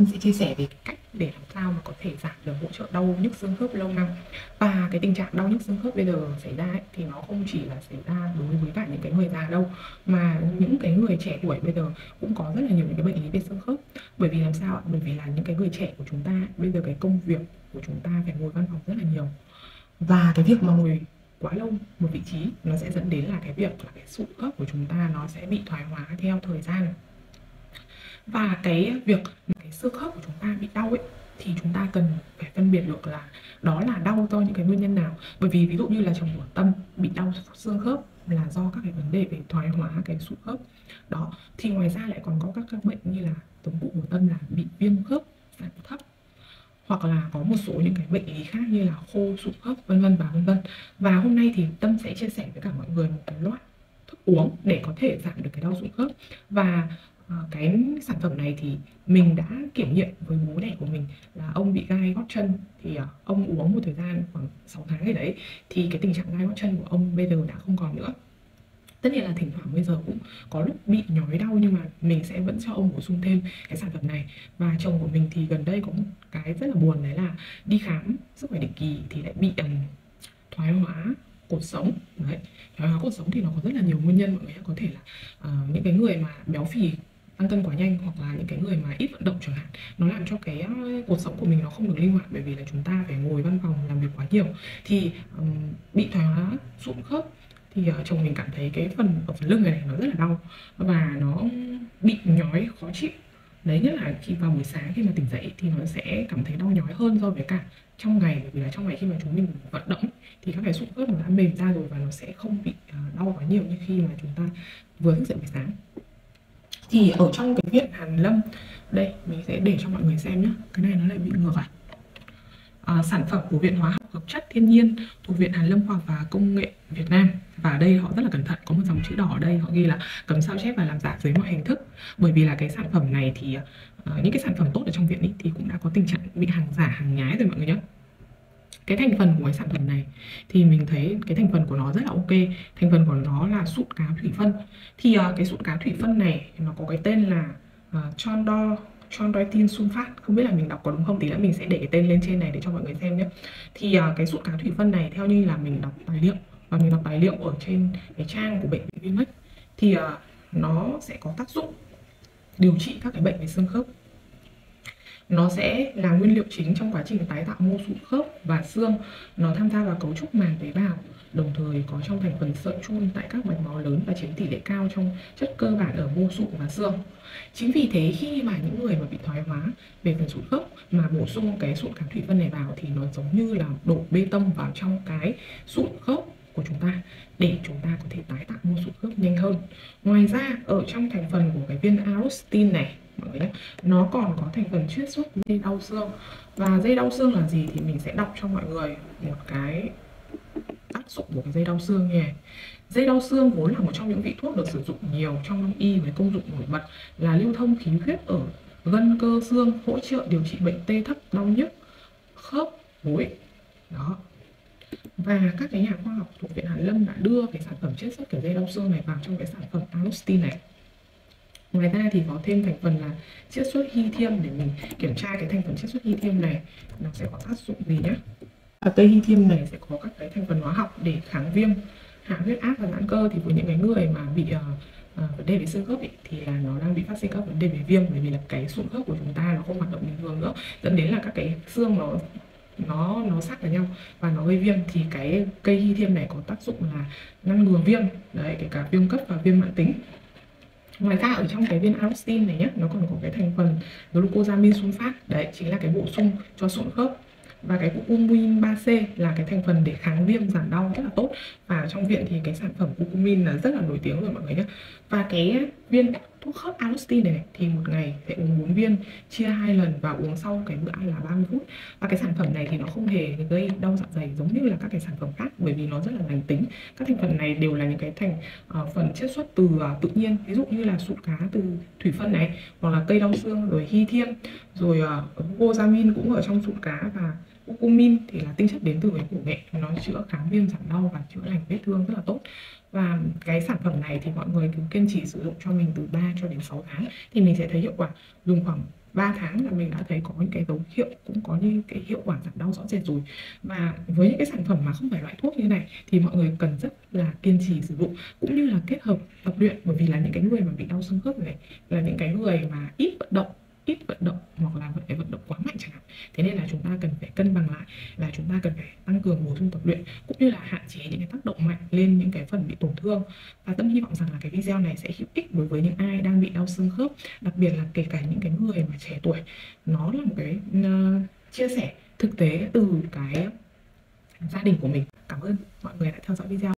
Em sẽ chia sẻ về cách để làm sao mà có thể giảm được hỗ trợ đau nhức xương khớp lâu năm. Và cái tình trạng đau nhức xương khớp bây giờ xảy ra ấy, thì nó không chỉ là xảy ra đối với cả những cái người già đâu mà những cái người trẻ tuổi bây giờ cũng có rất là nhiều những cái bệnh lý về xương khớp. Bởi vì làm sao ạ? Bởi vì là những cái người trẻ của chúng ta bây giờ cái công việc của chúng ta phải ngồi văn phòng rất là nhiều. Và cái việc mà ngồi quá lâu một vị trí nó sẽ dẫn đến là cái việc là cái sụn khớp của chúng ta nó sẽ bị thoái hóa theo thời gian. Và cái việc cái xương khớp của chúng ta bị đau ấy, thì chúng ta cần phải phân biệt được là đó là đau do những cái nguyên nhân nào. Bởi vì ví dụ như là chồng của tâm bị đau xương khớp là do các cái vấn đề về thoái hóa cái sụn khớp. Đó, thì ngoài ra lại còn có các các bệnh như là tống cụ của tâm là bị viêm khớp giảm thấp, hoặc là có một số những cái bệnh lý khác như là khô, sụn khớp, vân vân và vân vân. Và hôm nay thì tâm sẽ chia sẻ với cả mọi người một cái loại thức uống để có thể giảm được cái đau sụn khớp. Và Ờ, cái sản phẩm này thì mình đã kiểm nghiệm với bố đẻ của mình là ông bị gai gót chân. Thì ờ, ông uống một thời gian khoảng 6 tháng gì đấy thì cái tình trạng gai gót chân của ông bây giờ đã không còn nữa. Tất nhiên là thỉnh thoảng bây giờ cũng có lúc bị nhói đau nhưng mà mình sẽ vẫn cho ông bổ sung thêm cái sản phẩm này. Và chồng của mình thì gần đây có một cái rất là buồn đấy là đi khám sức khỏe định kỳ thì lại bị um, thoái hóa cột sống. Đấy thoái hóa cột sống thì nó có rất là nhiều nguyên nhân mọi người có thể là uh, những cái người mà béo phì ăn cân quá nhanh hoặc là những cái người mà ít vận động chẳng hạn nó làm cho cái ờ, cuộc sống của mình nó không được linh hoạt bởi vì là chúng ta phải ngồi văn phòng làm việc quá nhiều. Thì um, bị thoái hóa sụn khớp thì uh, chồng mình cảm thấy cái phần ở phần lưng này, này nó rất là đau và nó bị nhói khó chịu. Đấy nhất là khi vào buổi sáng khi mà tỉnh dậy thì nó sẽ cảm thấy đau nhói hơn so với cả trong ngày bởi vì là trong ngày khi mà chúng mình vận động thì các cái sụn khớp nó đã mềm ra rồi và nó sẽ không bị uh, đau quá nhiều như khi mà chúng ta vừa thức dậy buổi sáng thì ở trong cái viện Hàn Lâm đây mình sẽ để cho mọi người xem nhé cái này nó lại bị ngược à, à sản phẩm của viện hóa học hợp chất thiên nhiên thuộc viện Hàn Lâm khoa học và công nghệ Việt Nam. Và ở đây họ rất là cẩn thận có một dòng chữ đỏ ở đây họ ghi là cấm sao chép và làm giả dưới mọi hình thức. Bởi vì là cái sản phẩm này thì uh, những cái sản phẩm tốt ở trong viện ý, thì cũng đã có tình trạng bị hàng giả hàng nhái rồi mọi người nhé cái thành phần của cái sản phẩm này thì mình thấy cái thành phần của nó rất là ok. Thành phần của nó là sụn cá thủy phân. Thì uh, cái sụn cá thủy phân này nó có cái tên là uh, chondro chondroitin sulfat không biết là mình đọc có đúng không? Tí nữa mình sẽ để cái tên lên trên này để cho mọi người xem nhé. Thì uh, cái sụn cá thủy phân này theo như là mình đọc tài liệu và mình đọc tài liệu ở trên cái trang của bệnh viện Vinmec thì uh, nó sẽ có tác dụng điều trị các cái bệnh về xương khớp nó sẽ là nguyên liệu chính trong quá trình tái tạo mô sụn khớp và xương. Nó tham gia vào cấu trúc màng tế bào, đồng thời có trong thành phần sợi chun tại các mạch máu lớn và chiếm tỷ lệ cao trong chất cơ bản ở mô sụn và xương. Chính vì thế, khi mà những người mà bị thoái hóa về phần sụn khớp mà bổ sung cái sụn kháng thủy phân này vào thì nó giống như là đổ bê tông vào trong cái sụn khớp của chúng ta để chúng ta có thể tái tạo mô sụn khớp nhanh hơn. Ngoài ra, ở trong thành phần của cái viên arostin này mới nó còn có thành phần chiết xuất dây đau xương. Và dây đau xương là gì thì mình sẽ đọc cho mọi người một cái tác dụng của cái dây đau xương nhé. dây đau xương vốn là một trong những vị thuốc được sử dụng nhiều trong đông y với công dụng nổi bật là lưu thông khí huyết ở gân cơ xương, hỗ trợ điều trị bệnh tê thấp đau nhức, khớp, gối. Đó. Và các cái nhà khoa học thuộc viện Hàn Lâm đã đưa cái sản phẩm chiết xuất cái dây đau xương này vào trong cái sản phẩm Alostin này ngoài ra thì có thêm thành phần là chiết xuất lithium để mình kiểm tra cái thành phần chiết xuất lithium này. Nó sẽ có tác dụng gì nhé và cây thiêm này sẽ có các cái thành phần hóa học để kháng viêm. Hạ huyết áp và giãn cơ thì với những cái người mà bị uh, uh, vấn đề về xương khớp ấy, thì là nó đang bị phát sinh các vấn đề về viêm bởi vì là cái sụn khớp của chúng ta nó không hoạt động bình thường nữa dẫn đến là các cái xương nó nó nó sát vào nhau và nó gây viêm. Thì cái cây hy thiêm này có tác dụng là ngăn ngừa viêm đấy kể cả viêm cấp và viêm mãn tính ngoài ra, ở trong cái viên arostin này nhé nó còn có cái thành phần glucosamine sunfat đấy, chính là cái bổ sung cho sụn khớp. Và cái cucumin 3C là cái thành phần để kháng viêm giảm đau rất là tốt. Và trong viện thì cái sản phẩm cucumin là rất là nổi tiếng rồi mọi người nhé và cái viên thuốc khớp Alustin này, này thì một ngày sẽ uống 4 viên chia hai lần và uống sau cái bữa ăn là 30 phút. Và cái sản phẩm này thì nó không hề gây đau dạ dày giống như là các cái sản phẩm khác bởi vì nó rất là lành tính. Các thành phần này đều là những cái thành uh, phần chiết xuất từ uh, tự nhiên ví dụ như là sụn cá từ thủy phân này hoặc là cây đau xương rồi hy thiêm rồi ờ, uh, gozamin cũng ở trong sụn cá và curcumin thì là tinh chất đến từ cái củ nghệ. Nó chữa kháng viêm giảm đau và chữa lành vết thương rất là tốt. Và cái sản phẩm này thì mọi người cứ kiên trì sử dụng cho mình từ 3 cho đến 6 tháng thì mình sẽ thấy hiệu quả. Dùng khoảng 3 tháng là mình đã thấy có những cái dấu hiệu, cũng có những cái hiệu quả giảm đau rõ rệt rồi. Và với những cái sản phẩm mà không phải loại thuốc như này thì mọi người cần rất là kiên trì sử dụng, cũng như là kết hợp tập luyện. Bởi vì là những cái người mà bị đau xương khớp này là những cái người mà ít vận động ít vận động hoặc là phải vận động quá mạnh chẳng hạn. Thế nên là chúng ta cần phải cân bằng lại là chúng ta cần phải tăng cường bổ sung tập luyện cũng như là hạn chế những cái tác động mạnh lên những cái phần bị tổn thương. Và tâm hy vọng rằng là cái video này sẽ hữu ích đối với những ai đang bị đau xương khớp đặc biệt là kể cả những cái người mà trẻ tuổi. Nó là một cái uh, chia sẻ thực tế từ cái gia đình của mình. Cảm ơn mọi người đã theo dõi video.